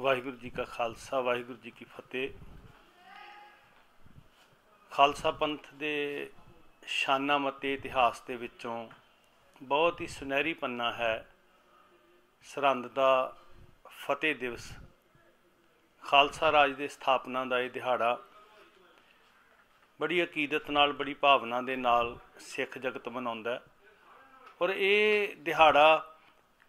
ਵਾਹਿਗੁਰੂ ਜੀ ਕਾ ਖਾਲਸਾ, ਵਾਹਿਗੁਰੂ ਜੀ ਕੀ ਫਤਿਹ। ਖਾਲਸਾ ਪੰਥ ਦੇ ਸ਼ਾਨਾ ਮਤੇ ਇਤਿਹਾਸ ਦੇ ਵਿੱਚੋਂ ਬਹੁਤ ਹੀ ਸੁਨਹਿਰੀ ਪੰਨਾ ਹੈ ਸਰਹੰਦ ਦਾ ਫਤਿਹ ਦਿਵਸ। ਖਾਲਸਾ ਰਾਜ ਦੇ ਸਥਾਪਨਾ ਦਾ ਇਹ ਦਿਹਾੜਾ ਬੜੀ ਅਕੀਦਤ ਨਾਲ, ਬੜੀ ਭਾਵਨਾ ਦੇ ਨਾਲ ਸਿੱਖ ਜਗਤ ਮਨਾਉਂਦਾ ਹੈ। ਔਰ ਇਹ ਦਿਹਾੜਾ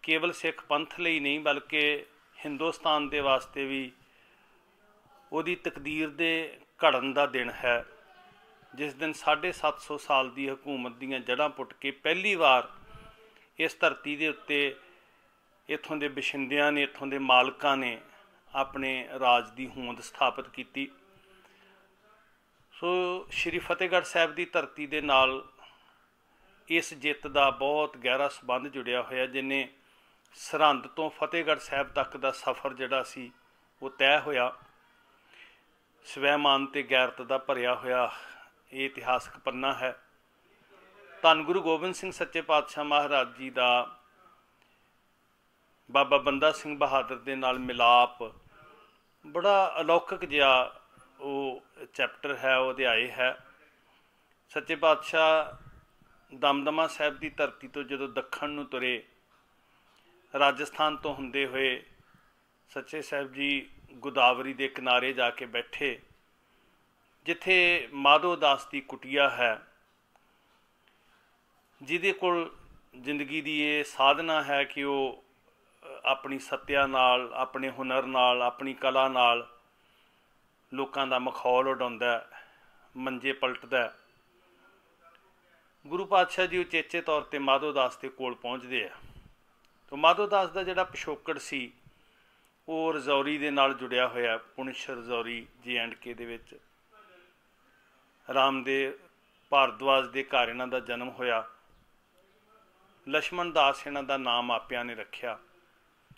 ਕੇਵਲ ਸਿੱਖ ਪੰਥ ਲਈ ਨਹੀਂ, ਬਲਕਿ ਹਿੰਦੁਸਤਾਨ ਦੇ ਵਾਸਤੇ ਵੀ ਉਹਦੀ ਤਕਦੀਰ ਦੇ ਘੜਨ ਦਾ ਦਿਨ ਹੈ। ਜਿਸ ਦਿਨ 750 ਸਾਲ ਦੀ ਹਕੂਮਤ ਦੀਆਂ ਜੜ੍ਹਾਂ ਪੁੱਟ ਕੇ ਪਹਿਲੀ ਵਾਰ ਇਸ ਧਰਤੀ ਦੇ ਉੱਤੇ ਇਥੋਂ ਦੇ ਬਸ਼ਿੰਦਿਆਂ ਨੇ, ਇਥੋਂ ਦੇ ਮਾਲਕਾਂ ਨੇ ਆਪਣੇ ਰਾਜ ਦੀ ਹੋਂਦ ਸਥਾਪਿਤ ਕੀਤੀ। ਸੋ ਸ਼੍ਰੀ ਫਤਿਹਗੜ੍ਹ ਸਾਹਿਬ ਦੀ ਧਰਤੀ ਦੇ ਨਾਲ ਇਸ ਜਿੱਤ ਦਾ ਬਹੁਤ ਗਹਿਰਾ ਸਬੰਧ ਜੁੜਿਆ ਹੋਇਆ, ਜਿਨੇ ਸਰਹੰਦ ਤੋਂ ਫਤਿਹਗੜ੍ਹ ਸਾਹਿਬ ਤੱਕ ਦਾ ਸਫ਼ਰ ਜਿਹੜਾ ਸੀ, ਉਹ ਤੈਅ ਹੋਇਆ। ਸਵੈਮਾਨ ਤੇ ਗੈਰਤ ਦਾ ਭਰਿਆ ਹੋਇਆ ਇਹ ਇਤਿਹਾਸਕ ਪੰਨਾ ਹੈ। ਧੰਨ ਗੁਰੂ ਗੋਬਿੰਦ ਸਿੰਘ ਸੱਚੇ ਪਾਤਸ਼ਾਹ ਮਹਾਰਾਜ ਜੀ ਦਾ ਬਾਬਾ ਬੰਦਾ ਸਿੰਘ ਬਹਾਦਰ ਦੇ ਨਾਲ ਮਿਲਾਪ ਬੜਾ ਅਲੌਕਿਕ ਜਿਹਾ ਉਹ ਚੈਪਟਰ ਹੈ, ਉਹ ਅਧਿਆਇ ਹੈ। ਸੱਚੇ ਪਾਤਸ਼ਾਹ ਦਮਦਮਾ ਸਾਹਿਬ ਦੀ ਧਰਤੀ ਤੋਂ ਜਦੋਂ ਦੱਖਣ ਨੂੰ ਤੁਰੇ ਰਾਜਸਥਾਨ ਤੋਂ ਹੁੰਦੇ ਹੋਏ ਸੱਚੇ ਸਾਹਿਬ ਜੀ ਗੋਦਾਵਰੀ ਦੇ ਕਿਨਾਰੇ ਜਾ ਕੇ ਬੈਠੇ, ਜਿੱਥੇ ਮਾਧੋ ਦਾਸ ਦੀ ਕੁਟਿਆ ਹੈ, ਜਿਹਦੇ ਕੋਲ ਜ਼ਿੰਦਗੀ ਦੀ ਇਹ ਸਾਧਨਾ ਹੈ ਕਿ ਉਹ ਆਪਣੀ ਸੱਤਿਆ ਨਾਲ, ਆਪਣੇ ਹੁਨਰ ਨਾਲ, ਆਪਣੀ ਕਲਾ ਨਾਲ ਲੋਕਾਂ ਦਾ ਮਖੌਲ ਉਡਾਉਂਦਾ ਮੰਜੇ ਪਲਟਦਾ ਗੁਰੂ ਪਾਤਸ਼ਾਹ ਜੀ ਉਚੇਚੇ ਤੌਰ ਤੇ ਮਾਧੋ ਦਾਸ ਦੇ ਕੋਲ ਪਹੁੰਚਦੇ ਆ। ਤੋਂ ਮਾਧੋਦਾਸ ਦਾ ਜਿਹੜਾ ਪਿਛੋਕੜ ਸੀ, ਉਹ ਰਜ਼ੌਰੀ ਦੇ ਨਾਲ ਜੁੜਿਆ ਹੋਇਆ, ਪੁਨਸ਼ ਰਜ਼ੌਰੀ ਜੀ ਐਂਡ ਕੇ ਦੇ ਵਿੱਚ। ਰਾਮਦੇਵ ਭਾਰਦਵਾਜ ਦੇ ਘਰ ਇਹਨਾਂ ਦਾ ਜਨਮ ਹੋਇਆ। ਲక్ష్మణ ਦਾਸ ਇਹਨਾਂ ਦਾ ਨਾਮ ਆਪਿਆਂ ਨੇ ਰੱਖਿਆ।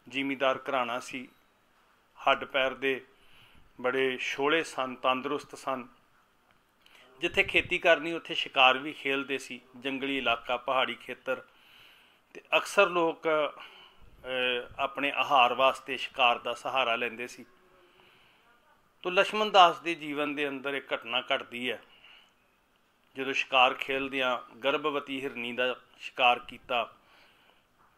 ਜ਼ਿਮੀਦਾਰ ਘਰਾਣਾ ਸੀ। ਹੱਡ ਪੈਰ ਦੇ ਬੜੇ ਛੋਲੇ ਸਨ, ਤੰਦਰੁਸਤ ਸਨ। ਜਿੱਥੇ ਖੇਤੀ ਕਰਨੀ, ਉੱਥੇ ਸ਼ਿਕਾਰ ਵੀ ਖੇਲਦੇ ਸੀ। ਜੰਗਲੀ ਇਲਾਕਾ, ਪਹਾੜੀ ਖੇਤਰ ਤੇ ਅਕਸਰ ਲੋਕ ਆਪਣੇ ਆਹਾਰ ਵਾਸਤੇ ਸ਼ਿਕਾਰ ਦਾ ਸਹਾਰਾ ਲੈਂਦੇ ਸੀ। ਤੋ ਲక్ష్మణ ਦਾਸ ਦੇ ਜੀਵਨ ਦੇ ਅੰਦਰ ਇੱਕ ਘਟਨਾ ਘਟਦੀ ਹੈ। ਜਦੋਂ ਸ਼ਿਕਾਰ ਖੇਲਦਿਆਂ ਗਰਭਵਤੀ ਹਿਰਨੀ ਦਾ ਸ਼ਿਕਾਰ ਕੀਤਾ,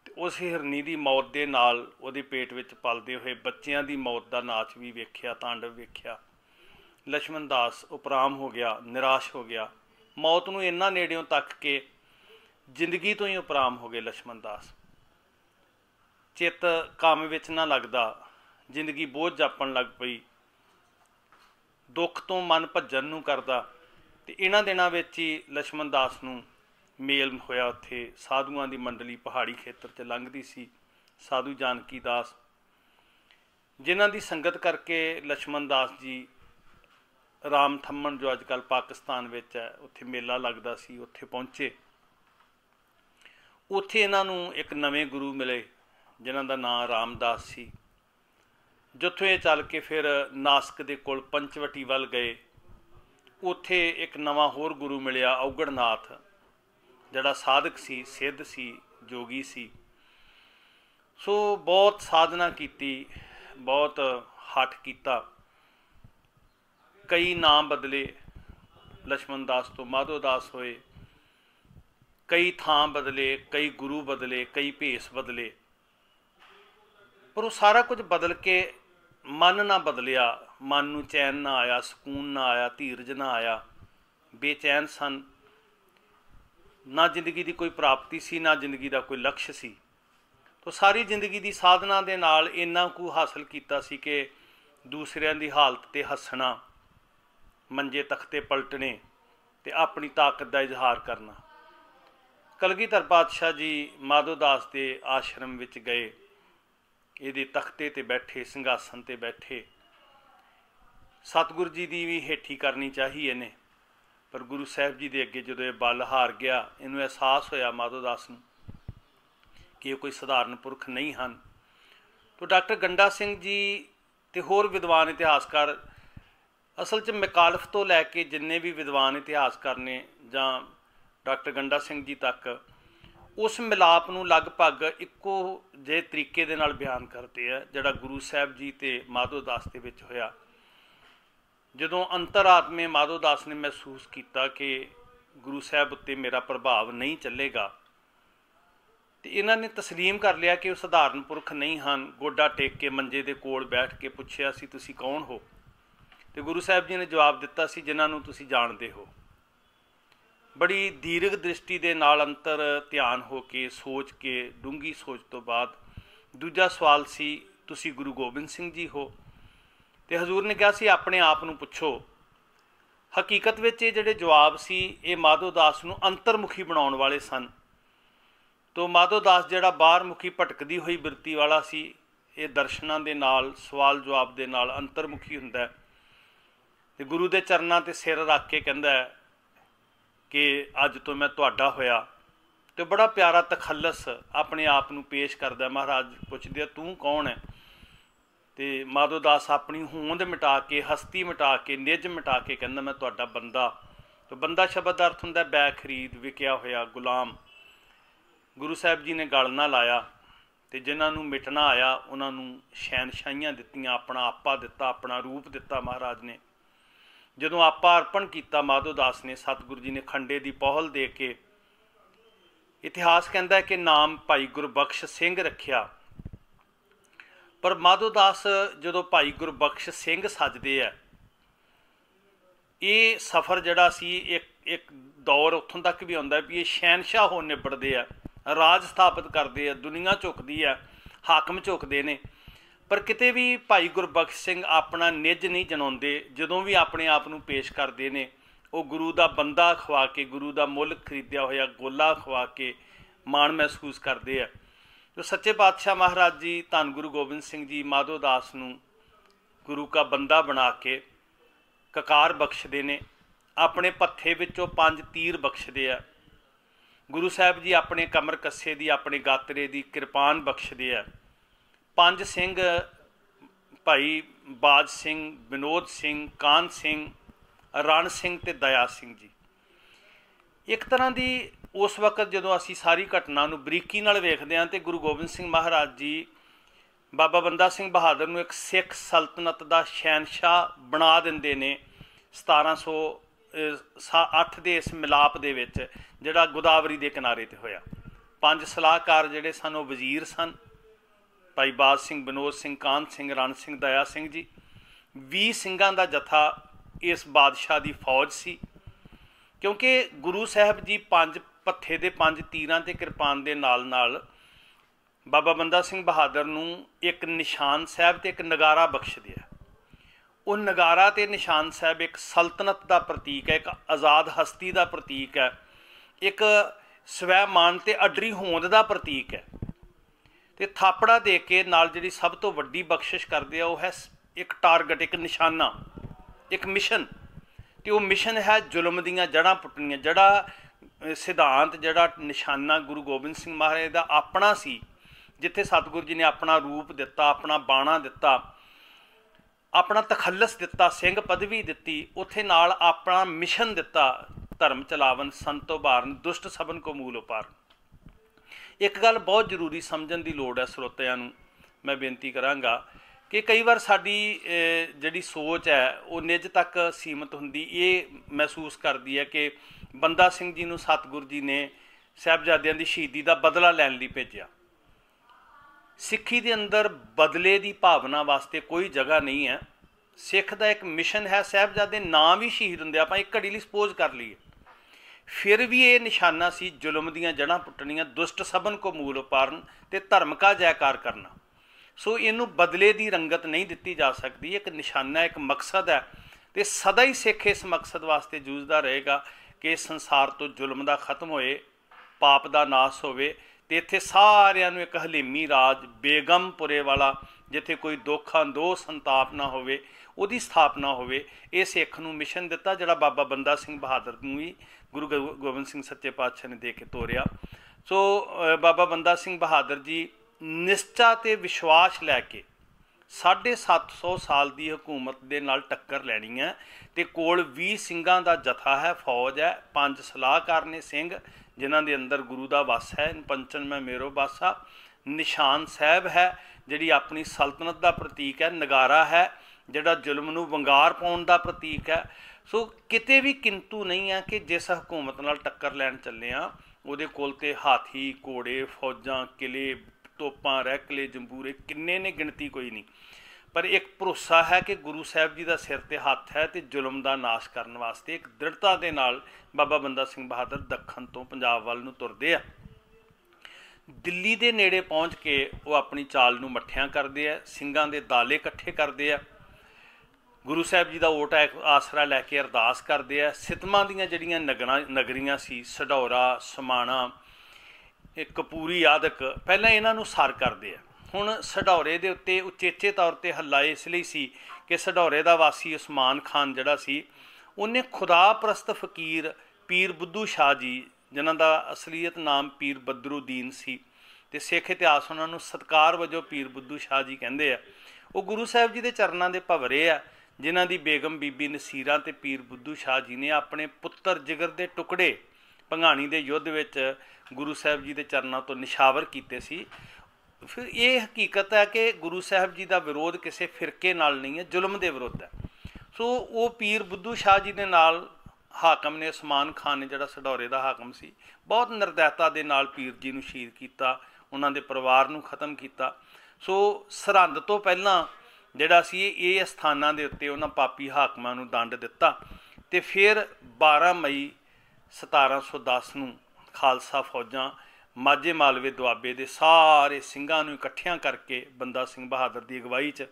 ਤੇ ਉਸ ਹਿਰਨੀ ਦੀ ਮੌਤ ਦੇ ਨਾਲ ਉਹਦੇ ਪੇਟ ਵਿੱਚ ਪਲਦੇ ਹੋਏ ਬੱਚਿਆਂ ਦੀ ਮੌਤ ਦਾ ਨਾਚ ਵੀ ਵੇਖਿਆ, ਤਾਂਡਵ ਵੇਖਿਆ। ਲక్ష్మణ ਦਾਸ ਉਪਰਾਮ ਹੋ ਗਿਆ, ਨਿਰਾਸ਼ ਹੋ ਗਿਆ। ਮੌਤ ਨੂੰ ਇੰਨਾ ਨੇੜਿਓਂ ਤੱਕ ਕੇ ਜ਼ਿੰਦਗੀ ਤੋਂ ਹੀ ਉਪਰਾਮ ਹੋ ਗਏ ਲక్ష్మణ ਦਾਸ। ਚਿੱਤ ਕੰਮ ਵਿੱਚ ਨਾ ਲੱਗਦਾ, ਜ਼ਿੰਦਗੀ ਬੋਝ ਜਾਪਣ ਲੱਗ ਪਈ। ਦੁੱਖ ਤੋਂ ਮਨ ਭੱਜਣ ਨੂੰ ਕਰਦਾ, ਤੇ ਇਹਨਾਂ ਦਿਨਾਂ ਵਿੱਚ ਹੀ ਲక్ష్మణ ਦਾਸ ਨੂੰ ਮੇਲ ਹੋਇਆ ਉੱਥੇ। ਸਾਧੂਆਂ ਦੀ ਮੰਡਲੀ ਪਹਾੜੀ ਖੇਤਰ 'ਚ ਲੰਘਦੀ ਸੀ, ਸਾਧੂ ਜਾਨਕੀ ਦਾਸ। ਜਿਨ੍ਹਾਂ ਦੀ ਸੰਗਤ ਕਰਕੇ ਲక్ష్మణ ਦਾਸ ਜੀ ਰਾਮ ਥੰਮਣ, ਜੋ ਅੱਜ ਅੱਜਕੱਲ ਪਾਕਿਸਤਾਨ ਵਿੱਚ ਹੈ, ਉੱਥੇ ਮੇਲਾ ਲੱਗਦਾ ਸੀ, ਉੱਥੇ ਪਹੁੰਚੇ। ਉੱਥੇ ਇਹਨਾਂ ਨੂੰ ਇੱਕ ਨਵੇਂ ਗੁਰੂ ਮਿਲੇ, ਜਿਨ੍ਹਾਂ ਦਾ ਨਾਮ ਰਾਮਦਾਸ ਸੀ। ਜਿੱਥੋਂ ਇਹ ਚੱਲ ਕੇ ਫਿਰ ਨਾਸਕ ਦੇ ਕੋਲ ਪੰਚਵਟੀ ਵੱਲ ਗਏ। ਉੱਥੇ ਇੱਕ ਨਵਾਂ ਹੋਰ ਗੁਰੂ ਮਿਲਿਆ ਔਗੜਨਾਥ ਜਿਹੜਾ ਸਾਧਕ ਸੀ, ਸਿੱਧ ਸੀ, ਜੋਗੀ ਸੀ। ਸੋ ਬਹੁਤ ਸਾਧਨਾ ਕੀਤੀ, ਬਹੁਤ ਹੱਠ ਕੀਤਾ। ਕਈ ਨਾਮ ਬਦਲੇ ਲక్ష్మణ ਦਾਸ ਤੋਂ ਮਾਧੋ ਦਾਸ ਹੋਏ। ਕਈ ਥਾਂ ਬਦਲੇ, ਕਈ ਗੁਰੂ ਬਦਲੇ, ਕਈ ਭੇਸ ਬਦਲੇ। ਪਰ ਉਹ ਸਾਰਾ ਕੁਝ ਬਦਲ ਕੇ ਮਨ ਨਾ ਬਦਲਿਆ, ਮਨ ਨੂੰ ਚੈਨ ਨਾ ਆਇਆ, ਸਕੂਨ ਨਾ ਆਇਆ, ਧੀਰਜ ਨਾ ਆਇਆ। ਬੇਚੈਨ ਸਨ। ਨਾ ਜ਼ਿੰਦਗੀ ਦੀ ਕੋਈ ਪ੍ਰਾਪਤੀ ਸੀ, ਨਾ ਜ਼ਿੰਦਗੀ ਦਾ ਕੋਈ ਲਕਸ਼ ਸੀ। ਤੋਂ ਸਾਰੀ ਜ਼ਿੰਦਗੀ ਦੀ ਸਾਧਨਾ ਦੇ ਨਾਲ ਇੰਨਾ ਕੁ ਹਾਸਲ ਕੀਤਾ ਸੀ ਕਿ ਦੂਸਰਿਆਂ ਦੀ ਹਾਲਤ ਤੇ ਹੱਸਣਾ, ਮੰਜੇ ਤਖਤੇ ਪਲਟਣੇ ਤੇ ਆਪਣੀ ਤਾਕਤ ਦਾ ਇਜ਼ਹਾਰ ਕਰਨਾ। ਕਲਗੀਧਰ ਪਾਤਸ਼ਾਹ ਜੀ ਮਾਧੋ ਦਾਸ ਦੇ ਆਸ਼ਰਮ ਵਿੱਚ ਗਏ। ਇਹਦੇ ਤਖਤੇ ਤੇ ਬੈਠੇ, ਸਿੰਘਾਸਨ ਤੇ ਬੈਠੇ। ਸਤਿਗੁਰੂ ਜੀ ਦੀ ਵੀ ਹੇਠੀ ਕਰਨੀ ਚਾਹੀ ਇਹਨੇ। ਪਰ ਗੁਰੂ ਸਾਹਿਬ ਜੀ ਦੇ ਅੱਗੇ ਜਦੋਂ ਇਹ ਬਲ ਹਾਰ ਗਿਆ, ਇਹਨੂੰ ਅਹਿਸਾਸ ਹੋਇਆ ਮਾਧੋ ਦਾਸ ਨੂੰ ਕਿ ਇਹ ਕੋਈ ਸਧਾਰਨ ਪੁਰਖ ਨਹੀਂ ਹਨ। ਤੋਂ ਡਾਕਟਰ ਗੰਡਾ ਸਿੰਘ ਜੀ ਤੇ ਹੋਰ ਵਿਦਵਾਨ ਇਤਿਹਾਸਕਾਰ ਅਸਲ 'ਚ ਮਕਾਲਫ ਤੋਂ ਲੈ ਕੇ ਜਿੰਨੇ ਵੀ ਵਿਦਵਾਨ ਇਤਿਹਾਸਕਾਰ ਨੇ ਜਾਂ ਡਾਕਟਰ ਗੰਡਾ ਸਿੰਘ ਜੀ ਤੱਕ ਉਸ ਮਿਲਾਪ ਨੂੰ ਲਗਭਗ ਇੱਕੋ ਜੇ ਤਰੀਕੇ ਦੇ ਨਾਲ ਬਿਆਨ ਕਰਦੇ ਆ ਜਿਹੜਾ ਗੁਰੂ ਸਾਹਿਬ ਜੀ ਤੇ ਮਾਧੋ ਦਾਸ ਦੇ ਵਿੱਚ ਹੋਇਆ ਜਦੋਂ ਅੰਤਰਾਤਮੇ ਮਾਧੋ ਦਾਸ ਨੇ ਮਹਿਸੂਸ ਕੀਤਾ ਕਿ ਗੁਰੂ ਸਾਹਿਬ ਉੱਤੇ ਮੇਰਾ ਪ੍ਰਭਾਵ ਨਹੀਂ ਚੱਲੇਗਾ ਤੇ ਇਹਨਾਂ ਨੇ تسلیم ਕਰ ਲਿਆ ਕਿ ਉਹ ਸਧਾਰਨ ਪੁਰਖ ਨਹੀਂ ਹਨ ਗੋਡਾ ਟੇਕ ਕੇ ਮੰਜੇ ਦੇ ਕੋਲ ਬੈਠ ਕੇ ਪੁੱਛਿਆ ਸੀ ਤੁਸੀਂ ਕੌਣ ਹੋ ਤੇ ਗੁਰੂ ਸਾਹਿਬ ਜੀ ਨੇ ਜਵਾਬ ਦਿੱਤਾ ਸੀ ਜਿਨ੍ਹਾਂ ਨੂੰ ਤੁਸੀਂ ਜਾਣਦੇ ਹੋ ਬੜੀ ਦੀਰਘ ਦ੍ਰਿਸ਼ਟੀ ਦੇ ਨਾਲ ਅੰਤਰ ਧਿਆਨ ਹੋ ਕੇ, ਸੋਚ ਕੇ ਡੂੰਗੀ ਸੋਚ ਤੋਂ ਬਾਅਦ ਦੂਜਾ ਸਵਾਲ ਸੀ, ਤੁਸੀਂ ਗੁਰੂ ਗੋਬਿੰਦ ਸਿੰਘ ਜੀ ਹੋ? ਤੇ ਹਜ਼ੂਰ ਨੇ ਕਿਹਾ ਸੀ, ਆਪਣੇ ਆਪ ਨੂੰ ਪੁੱਛੋ। ਹਕੀਕਤ ਵਿੱਚ ਇਹ ਜਿਹੜੇ ਜਵਾਬ ਸੀ, ਇਹ ਮਾਧੋ ਦਾਸ ਨੂੰ ਅੰਤਰਮੁਖੀ ਬਣਾਉਣ ਵਾਲੇ ਸਨ। ਤੋ ਮਾਧੋ ਦਾਸ ਜਿਹੜਾ ਬਾਹਰਮੁਖੀ ਭਟਕਦੀ ਹੋਈ ਬਿਰਤੀ ਵਾਲਾ ਸੀ, ਇਹ ਦਰਸ਼ਨਾਂ ਦੇ ਨਾਲ, ਸਵਾਲ ਜਵਾਬ ਦੇ ਨਾਲ ਅੰਤਰਮੁਖੀ ਹੁੰਦਾ ਤੇ ਗੁਰੂ ਦੇ ਚਰਨਾਂ ਤੇ ਸਿਰ ਰੱਖ ਕੇ ਕਹਿੰਦਾ ਕਿ ਅੱਜ ਤੋਂ ਮੈਂ ਤੁਹਾਡਾ ਹੋਇਆ ਤੇ ਬੜਾ ਪਿਆਰਾ ਤਖੱਲਸ ਆਪਣੇ ਆਪ ਨੂੰ ਪੇਸ਼ ਕਰਦਾ ਮਹਾਰਾਜ ਪੁੱਛਦੇ ਆ, ਤੂੰ ਕੌਣ ਹੈ? ਤੇ ਮਾਧੋ ਦਾਸ ਆਪਣੀ ਹੋਂਦ ਮਿਟਾ ਕੇ, ਹਸਤੀ ਮਿਟਾ ਕੇ, ਨਿਜ ਮਿਟਾ ਕੇ ਕਹਿੰਦਾ, ਮੈਂ ਤੁਹਾਡਾ ਬੰਦਾ। ਤੇ ਬੰਦਾ ਸ਼ਬਦ ਦਾ ਅਰਥ ਹੁੰਦਾ ਬੈ ਖਰੀਦ, ਵਿਕਿਆ ਹੋਇਆ ਗੁਲਾਮ। ਗੁਰੂ ਸਾਹਿਬ ਜੀ ਨੇ ਗਲ ਨਾ ਲਾਇਆ ਤੇ ਜਿਨ੍ਹਾਂ ਨੂੰ ਮਿਟਣਾ ਆਇਆ, ਉਹਨਾਂ ਨੂੰ ਸ਼ੈਨਸ਼ਾਹੀਆਂ ਦਿੱਤੀਆਂ, ਆਪਣਾ ਆਪਾ ਦਿੱਤਾ, ਆਪਣਾ ਰੂਪ ਦਿੱਤਾ ਮਹਾਰਾਜ ਨੇ। ਜਦੋਂ ਆਪਾ ਅਰਪਣ ਕੀਤਾ, ਮਾਧੋ ਦਾਸ ਨੇ, ਸਤਿਗੁਰੂ ਜੀ ਨੇ ਖੰਡੇ ਦੀ ਪਹੁਲ ਦੇ ਕੇ ਇਤਿਹਾਸ ਕਹਿੰਦਾ ਹੈ ਕਿ ਨਾਮ ਭਾਈ ਗੁਰਬਖਸ਼ ਸਿੰਘ ਰੱਖਿਆ। ਪਰ ਮਾਧੋ ਦਾਸ ਜਦੋਂ ਭਾਈ ਗੁਰਬਖਸ਼ ਸਿੰਘ ਸੱਜਦੇ ਆ, ਇਹ ਸਫ਼ਰ ਜਿਹੜਾ ਸੀ ਇੱਕ ਇੱਕ ਦੌਰ ਉੱਥੋਂ ਤੱਕ ਵੀ ਆਉਂਦਾ ਵੀ ਇਹ ਸ਼ੈਨਸ਼ਾਹ ਹੋ ਨਿਬੜਦੇ ਆ, ਰਾਜ ਸਥਾਪਿਤ ਕਰਦੇ ਆ, ਦੁਨੀਆ ਝੁਕਦੀ ਆ, ਹਾਕਮ ਝੁਕਦੇ ਨੇ। ਪਰ ਕਿਤੇ ਵੀ ਭਾਈ ਗੁਰਬਖਸ਼ ਸਿੰਘ ਆਪਣਾ ਨਿੱਜ ਨਹੀਂ ਜਣਾਉਂਦੇ ਜਦੋਂ ਵੀ ਆਪਣੇ ਆਪ ਨੂੰ ਪੇਸ਼ ਕਰਦੇ ਨੇ, ਉਹ ਗੁਰੂ ਦਾ ਬੰਦਾ ਖਵਾ ਕੇ, ਗੁਰੂ ਦਾ ਮੁੱਲ ਖਰੀਦਿਆ ਹੋਇਆ ਗੋਲਾ ਖਵਾ ਕੇ ਮਾਣ ਮਹਿਸੂਸ ਕਰਦੇ ਆ। ਜੋ ਸੱਚੇ ਪਾਤਸ਼ਾਹ ਮਹਾਰਾਜ ਜੀ, ਧੰਨ ਗੁਰੂ ਗੋਬਿੰਦ ਸਿੰਘ ਜੀ, ਮਾਧੋ ਦਾਸ ਨੂੰ ਗੁਰੂ ਦਾ ਬੰਦਾ ਬਣਾ ਕੇ ਕਕਾਰ ਬਖਸ਼ਦੇ ਨੇ, ਆਪਣੇ ਪੱਥੇ ਵਿੱਚੋਂ ਪੰਜ ਤੀਰ ਬਖਸ਼ਦੇ ਆ। ਗੁਰੂ ਸਾਹਿਬ ਜੀ ਆਪਣੇ ਕਮਰ ਕੱਸੇ ਦੀ, ਆਪਣੇ ਗਾਤਰੇ ਦੀ ਕਿਰਪਾਨ ਬਖਸ਼ਦੇ ਆ। ਪੰਜ ਸਿੰਘ, ਭਾਈ ਬਾਜ ਸਿੰਘ, ਵਿਨੋਦ ਸਿੰਘ, ਕਾਨ ਸਿੰਘ, ਰਣ ਸਿੰਘ ਤੇ ਦਇਆ ਸਿੰਘ ਜੀ। ਇੱਕ ਤਰ੍ਹਾਂ ਦੀ ਉਸ ਵਕਤ ਜਦੋਂ ਅਸੀਂ ਸਾਰੀ ਘਟਨਾ ਨੂੰ ਬਰੀਕੀ ਨਾਲ ਵੇਖਦੇ ਹਾਂ ਤੇ ਗੁਰੂ ਗੋਬਿੰਦ ਸਿੰਘ ਮਹਾਰਾਜ ਜੀ, ਬਾਬਾ ਬੰਦਾ ਸਿੰਘ ਬਹਾਦਰ ਨੂੰ ਇੱਕ ਸਿੱਖ ਸਲਤਨਤ ਦਾ ਸ਼ਹਿਨशाह ਬਣਾ ਦਿੰਦੇ ਨੇ 1708 ਦੇ ਇਸ ਮਿਲਾਪ ਦੇ ਵਿੱਚ, ਜਿਹੜਾ ਗੋਦਾਵਰੀ ਦੇ ਕਿਨਾਰੇ ਤੇ ਹੋਇਆ। ਪੰਜ ਸਲਾਹਕਾਰ ਜਿਹੜੇ ਸਨ, ਉਹ ਵਜ਼ੀਰ ਸਨ। ਭਾਈ ਬਾਜ ਸਿੰਘ, ਬਨੋਦ ਸਿੰਘ ਕਾਨ ਸਿੰਘ, ਰਣ ਸਿੰਘ, ਦਇਆ ਸਿੰਘ ਜੀ। 20 ਸਿੰਘਾਂ ਦਾ ਜਥਾ ਇਸ ਬਾਦਸ਼ਾਹ ਦੀ ਫੌਜ ਸੀ। ਕਿਉਂਕਿ ਗੁਰੂ ਸਾਹਿਬ ਜੀ ਪੰਜ ਪੱਥੇ ਦੇ, ਪੰਜ ਤੀਰਾਂ ਤੇ ਕਿਰਪਾਨ ਦੇ ਨਾਲ ਨਾਲ ਬਾਬਾ ਬੰਦਾ ਸਿੰਘ ਬਹਾਦਰ ਨੂੰ ਇੱਕ ਨਿਸ਼ਾਨ ਸਾਹਿਬ ਤੇ ਇੱਕ ਨਗਾਰਾ ਬਖਸ਼ਦੇ ਆ ਉਹ ਨਗਾਰਾ ਤੇ ਨਿਸ਼ਾਨ ਸਾਹਿਬ ਇੱਕ ਸਲਤਨਤ ਦਾ ਪ੍ਰਤੀਕ ਹੈ, ਇੱਕ ਆਜ਼ਾਦ ਹਸਤੀ ਦਾ ਪ੍ਰਤੀਕ ਹੈ, ਇੱਕ ਸਵੈ ਮਾਨ ਤੇ ਅਡਰੀ ਹੋਂਦ ਦਾ ਪ੍ਰਤੀਕ ਹੈ। ਤੇ ਥਾਪੜਾ ਦੇ ਕੇ ਨਾਲ ਜਿਹੜੀ ਸਭ ਤੋਂ ਵੱਡੀ ਬਖਸ਼ਿਸ਼ ਕਰਦੇ ਆ, ਉਹ ਹੈ ਇੱਕ ਟਾਰਗੇਟ ਇੱਕ ਨਿਸ਼ਾਨਾ, ਇੱਕ ਮਿਸ਼ਨ ਤੇ ਉਹ ਮਿਸ਼ਨ ਹੈ ਜ਼ੁਲਮ ਦੀਆਂ ਜੜਾਂ ਪੁੱਟਣੀਆਂ। ਜਿਹੜਾ ਸਿਧਾਂਤ, ਜਿਹੜਾ ਨਿਸ਼ਾਨਾ ਗੁਰੂ ਗੋਬਿੰਦ ਸਿੰਘ ਮਹਾਰਾਜ ਦਾ ਆਪਣਾ ਸੀ, ਜਿੱਥੇ ਸਤਿਗੁਰੂ ਜੀ ਨੇ ਆਪਣਾ ਰੂਪ ਦਿੱਤਾ, ਆਪਣਾ ਬਾਣਾ ਦਿੱਤਾ, ਆਪਣਾ ਤਖੱਲਸ ਦਿੱਤਾ, ਸਿੰਘ ਪਦਵੀ ਦਿੱਤੀ, ਉਥੇ ਨਾਲ ਆਪਣਾ ਮਿਸ਼ਨ ਦਿੱਤਾ ਧਰਮ ਚਲਾਵਨ ਸੰਤੋ ਬਾਰਨ ਦੁਸ਼ਟ ਸਭਨ ਕੋ ਮੂਲ ਉਪਾਰ ਇੱਕ ਗੱਲ ਬਹੁਤ ਜ਼ਰੂਰੀ ਸਮਝਣ ਦੀ ਲੋੜ ਹੈ ਸਰੋਤਿਆਂ ਨੂੰ। ਮੈਂ ਬੇਨਤੀ ਕਰਾਂਗਾ ਕਿ ਕਈ ਵਾਰ ਸਾਡੀ ਜਿਹੜੀ ਸੋਚ ਹੈ, ਉਹ ਨਿੱਜ ਤੱਕ ਸੀਮਤ ਹੁੰਦੀ। ਇਹ ਮਹਿਸੂਸ ਕਰਦੀ ਹੈ ਕਿ ਬੰਦਾ ਸਿੰਘ ਜੀ ਨੂੰ ਸਤਿਗੁਰੂ ਜੀ ਨੇ ਸਹਿਬਜ਼ਾਦਿਆਂ ਦੀ ਸ਼ਹੀਦੀ ਦਾ ਬਦਲਾ ਲੈਣ ਲਈ ਭੇਜਿਆ। ਸਿੱਖੀ ਦੇ ਅੰਦਰ ਬਦਲੇ ਦੀ ਭਾਵਨਾ ਵਾਸਤੇ ਕੋਈ ਜਗ੍ਹਾ ਨਹੀਂ ਹੈ। ਸਿੱਖ ਦਾ ਇੱਕ ਮਿਸ਼ਨ ਹੈ, ਸਹਿਬਜ਼ਾਦੇ ਨਾਂ ਵੀ ਸ਼ਹੀਦ ਹੁੰਦੇ ਆਪਾਂ ਇੱਕ ਘੜੀ ਲਈ ਸਪੋਜ਼ ਕਰ ਲਈਏ। ਫਿਰ ਵੀ ਇਹ ਨਿਸ਼ਾਨਾ ਸੀ ਜ਼ੁਲਮ ਦੀਆਂ ਜੜਾਂ ਪੁੱਟਣੀਆਂ ਦੁਸ਼ਟ ਸਭਨ ਕੋ ਮੂਲ ਉਪਾਰਨ ਤੇ ਧਰਮ ਕਾ ਜੈਕਾਰ ਕਰਨਾ। ਸੋ ਇਹਨੂੰ ਬਦਲੇ ਦੀ ਰੰਗਤ ਨਹੀਂ ਦਿੱਤੀ ਜਾ ਸਕਦੀ, ਇੱਕ ਨਿਸ਼ਾਨਾ, ਇੱਕ ਮਕਸਦ ਹੈ। ਤੇ ਸਦਾ ਹੀ ਸਿੱਖ ਇਸ ਮਕਸਦ ਵਾਸਤੇ ਜੂਝਦਾ ਰਹੇਗਾ ਕਿ ਸੰਸਾਰ ਤੋਂ ਜ਼ੁਲਮ ਦਾ ਖਤਮ ਹੋਏ, ਪਾਪ ਦਾ ਨਾਸ ਹੋਵੇ ਤੇ ਇੱਥੇ ਸਾਰਿਆਂ ਨੂੰ ਇੱਕ ਹਲੀਮੀ ਰਾਜ ਬੇਗਮਪੁਰੇ ਵਾਲਾ, ਜਿੱਥੇ ਕੋਈ ਦੋਖਾਂ ਦੋ ਸੰਤਾਪ ਨਾ ਹੋਵੇ, ਉਹਦੀ ਸਥਾਪਨਾ ਹੋਵੇ, ਇਹ ਸਿੱਖ ਨੂੰ ਮਿਸ਼ਨ ਦਿੱਤਾ ਜਿਹੜਾ ਬਾਬਾ ਬੰਦਾ ਸਿੰਘ ਬਹਾਦਰ ਨੂੰ ਵੀ ਗੁਰੂ ਗੋਬਿੰਦ ਸਿੰਘ ਸੱਚੇ ਪਾਤਸ਼ਾਹ ਨੇ ਦੇ ਕੇ ਤੋਰਿਆ। ਸੋ ਬਾਬਾ ਬੰਦਾ ਸਿੰਘ ਬਹਾਦਰ ਜੀ ਨਿਸ਼ਚਾ ਤੇ ਵਿਸ਼ਵਾਸ ਲੈ ਕੇ 750 ਸਾਲ ਦੀ ਹਕੂਮਤ ਦੇ ਨਾਲ ਟੱਕਰ ਲੈਣੀ ਹੈ ਤੇ ਕੋਲ 20 ਸਿੰਘਾਂ ਦਾ ਜਥਾ ਹੈ, ਫੌਜ ਹੈ, ਪੰਜ ਸਲਾਹਕਾਰ ਨੇ ਸਿੰਘ, ਜਿਨ੍ਹਾਂ ਦੇ ਅੰਦਰ ਗੁਰੂ ਦਾ ਵਸ ਹੈ, ਪੰਚਨ ਮੈਂ ਮੇਰੋ ਵਾਸਾ ਨਿਸ਼ਾਨ ਸਾਹਿਬ ਹੈ, ਜਿਹੜੀ ਆਪਣੀ ਸਲਤਨਤ ਦਾ ਪ੍ਰਤੀਕ ਹੈ, ਨਗਾਰਾ ਹੈ, ਜਿਹੜਾ ਜ਼ੁਲਮ ਨੂੰ ਵੰਗਾਰ ਪਾਉਣ ਦਾ ਪ੍ਰਤੀਕ ਹੈ। ਸੋ ਕਿਤੇ ਵੀ ਕਿੰਤੂ ਨਹੀਂ ਹੈ ਕਿ ਜਿਸ ਹਕੂਮਤ ਨਾਲ ਟੱਕਰ ਲੈਣ ਚੱਲੇ ਆ, ਉਹਦੇ ਕੋਲ ਤੇ ਹਾਥੀ, ਘੋੜੇ, ਫੌਜਾਂ, ਕਿਲੇ, ਤੋਪਾਂ ਰਹਿਕਲੇ ਜੰਬੂਰੇ ਕਿੰਨੇ ਨੇ ਗਿਣਤੀ ਕੋਈ ਨਹੀਂ। ਪਰ ਇੱਕ ਭਰੋਸਾ ਹੈ ਕਿ ਗੁਰੂ ਸਾਹਿਬ ਜੀ ਦਾ ਸਿਰ ਤੇ ਹੱਥ ਹੈ ਤੇ ਜ਼ੁਲਮ ਦਾ ਨਾਸ਼ ਕਰਨ ਵਾਸਤੇ ਇੱਕ ਦ੍ਰਿੜਤਾ ਦੇ ਨਾਲ ਬਾਬਾ ਬੰਦਾ ਸਿੰਘ ਬਹਾਦਰ ਦੱਖਣ ਤੋਂ ਪੰਜਾਬ ਵੱਲ ਨੂੰ ਤੁਰਦੇ ਆ। ਦਿੱਲੀ ਦੇ ਨੇੜੇ ਪਹੁੰਚ ਕੇ ਉਹ ਆਪਣੀ ਚਾਲ ਨੂੰ ਮੱਠਿਆਂ ਕਰਦੇ ਆ, ਸਿੰਘਾਂ ਦੇ ਦਾਲੇ ਇਕੱਠੇ ਕਰਦੇ ਆ। ਗੁਰੂ ਸਾਹਿਬ ਜੀ ਦਾ ਓਟ ਆਸਰਾ ਲੈ ਕੇ ਅਰਦਾਸ ਕਰਦੇ ਆ। ਸਿਤਮਾਂ ਦੀਆਂ ਜਿਹੜੀਆਂ ਨਗਰਾਂ, ਨਗਰੀਆਂ ਸੀ, ਸਡੌਰਾ, ਸਮਾਣਾ, ਇਹ ਕਪੂਰੀ ਆਦਿਕ, ਪਹਿਲਾਂ ਇਹਨਾਂ ਨੂੰ ਸਰ ਕਰਦੇ ਆ। ਹੁਣ ਸਡੌਰੇ ਦੇ ਉੱਤੇ ਉਚੇਚੇ ਤੌਰ ਤੇ ਹੱਲਾ ਇਸ ਲਈ ਸੀ ਕਿ ਸਡੌਰੇ ਦਾ ਵਾਸੀ ਉਸਮਾਨ ਖਾਨ ਜਿਹੜਾ ਸੀ, ਉਹਨੇ ਖੁਦਾ ਪ੍ਰਸਤ ਫਕੀਰ ਪੀਰ ਬੁੱਧੂ ਸ਼ਾਹ ਜੀ, ਜਿਨ੍ਹਾਂ ਦਾ ਅਸਲੀਅਤ ਨਾਮ ਪੀਰ ਬਦਰੁਦੀਨ ਸੀ, ਤੇ ਸਿੱਖ ਇਤਿਹਾਸ ਉਹਨਾਂ ਨੂੰ ਸਤਕਾਰ ਵਜੋਂ ਪੀਰ ਬੁੱਧੂ ਸ਼ਾਹ ਜੀ ਕਹਿੰਦੇ ਆ। ਉਹ ਗੁਰੂ ਸਾਹਿਬ ਜੀ ਦੇ ਚਰਨਾਂ ਦੇ ਭਵਰੇ ਆ। ਜਿਨ੍ਹਾਂ ਦੀ ਬੇਗਮ ਬੀਬੀ ਨਸੀਰਾ ਤੇ ਪੀਰ ਬੁੱਧੂ ਸ਼ਾਹ ਜੀ ਨੇ ਆਪਣੇ ਪੁੱਤਰ ਜਿਗਰ ਦੇ ਟੁਕੜੇ ਭੰਗਾਣੀ ਦੇ ਯੁੱਧ ਵਿੱਚ ਗੁਰੂ ਸਾਹਿਬ ਜੀ ਦੇ ਚਰਨਾਂ ਤੋਂ ਨਿਸ਼ਾਵਰ ਕੀਤੇ ਸੀ। ਫਿਰ ਇਹ ਹਕੀਕਤ ਹੈ ਕਿ ਗੁਰੂ ਸਾਹਿਬ ਜੀ ਦਾ ਵਿਰੋਧ ਕਿਸੇ ਫਿਰਕੇ ਨਾਲ ਨਹੀਂ ਹੈ, ਜ਼ੁਲਮ ਦੇ ਵਿਰੁੱਧ ਹੈ। ਸੋ ਉਹ ਪੀਰ ਬੁੱਧੂ ਸ਼ਾਹ ਜੀ ਦੇ ਨਾਲ ਹਾਕਮ ਨੇ ਉਸਮਾਨ ਖਾਨ ਨੇ ਜਿਹੜਾ ਸਡੌਰੇ ਦਾ ਹਾਕਮ ਸੀ, ਬਹੁਤ ਨਿਰਦੈਤਾ ਦੇ ਨਾਲ ਪੀਰ ਜੀ ਨੂੰ ਸ਼ਹੀਦ ਕੀਤਾ, ਉਹਨਾਂ ਦੇ ਪਰਿਵਾਰ ਨੂੰ ਖਤਮ ਕੀਤਾ। ਸੋ ਸਰਹੰਦ ਤੋਂ ਪਹਿਲਾਂ ਜਿਹੜਾ ਸੀ ਇਹ ਸਥਾਨਾਂ ਦੇ ਉੱਤੇ ਉਹਨਾਂ ਪਾਪੀ ਹਾਕਮਾਂ ਨੂੰ ਦੰਡ ਦਿੱਤਾ ਤੇ ਫਿਰ 12 ਮਈ 1710 ਨੂੰ ਖਾਲਸਾ ਫੌਜਾਂ ਮਾਝੇ ਮਾਲਵੇ ਦੁਆਬੇ ਦੇ ਸਾਰੇ ਸਿੰਘਾਂ ਨੂੰ ਇਕੱਠਿਆਂ ਕਰਕੇ ਬੰਦਾ ਸਿੰਘ ਬਹਾਦਰ ਦੀ ਅਗਵਾਈ 'ਚ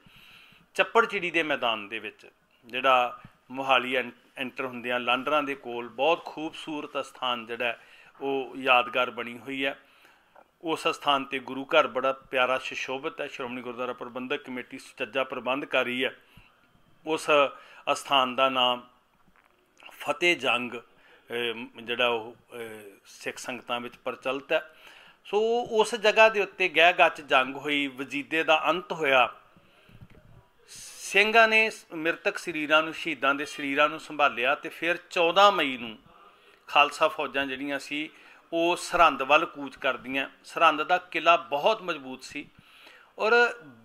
ਚੱਪੜਚਿੜੀ ਦੇ ਮੈਦਾਨ ਦੇ ਵਿੱਚ ਜਿਹੜਾ ਮੁਹਾਲੀ ਐਂਟਰ ਹੁੰਦਿਆਂ ਲਾਂਡਰਾਂ ਦੇ ਕੋਲ ਬਹੁਤ ਖੂਬਸੂਰਤ ਸਥਾਨ ਜਿਹੜਾ ਉਹ ਯਾਦਗਾਰ ਬਣੀ ਹੋਈ ਹੈ। ਉਸ ਸਥਾਨ ਤੇ ਗੁਰੂ ਘਰ ਬੜਾ ਪਿਆਰਾ ਸ਼ਿਸ਼ੋਭਤ ਹੈ, ਸ਼੍ਰੋਮਣੀ ਗੁਰਦੁਆਰਾ ਪ੍ਰਬੰਧਕ ਕਮੇਟੀ ਸੁਚੱਜਾ ਪ੍ਰਬੰਧ ਕਰ ਰਹੀ ਹੈ। ਉਸ ਸਥਾਨ ਦਾ ਨਾਮ ਫਤਿਹ ਜੰਗ ਜਿਹੜਾ ਉਹ ਸਿੱਖ ਸੰਗਤਾਂ ਵਿੱਚ ਪ੍ਰਚਲਿਤ ਹੈ। ਸੋ ਉਸ ਜਗ੍ਹਾ ਦੇ ਉੱਤੇ ਗਹਿ ਗੱਚ ਜੰਗ ਹੋਈ, ਵਜੀਦੇ ਦਾ ਅੰਤ ਹੋਇਆ। ਸਿੰਘਾਂ ਨੇ ਮ੍ਰਿਤਕ ਸਰੀਰਾਂ ਨੂੰ, ਸ਼ਹੀਦਾਂ ਦੇ ਸਰੀਰਾਂ ਨੂੰ ਸੰਭਾਲਿਆ ਤੇ ਫਿਰ 14 ਮਈ ਨੂੰ ਖਾਲਸਾ ਫੌਜਾਂ ਜਿਹੜੀਆਂ ਸੀ ਉਹ ਸਰਹੰਦ ਵੱਲ ਕੂਚ ਕਰਦੀਆਂ। ਸਰਹੰਦ ਦਾ ਕਿਲਾ ਬਹੁਤ ਮਜ਼ਬੂਤ ਸੀ ਔਰ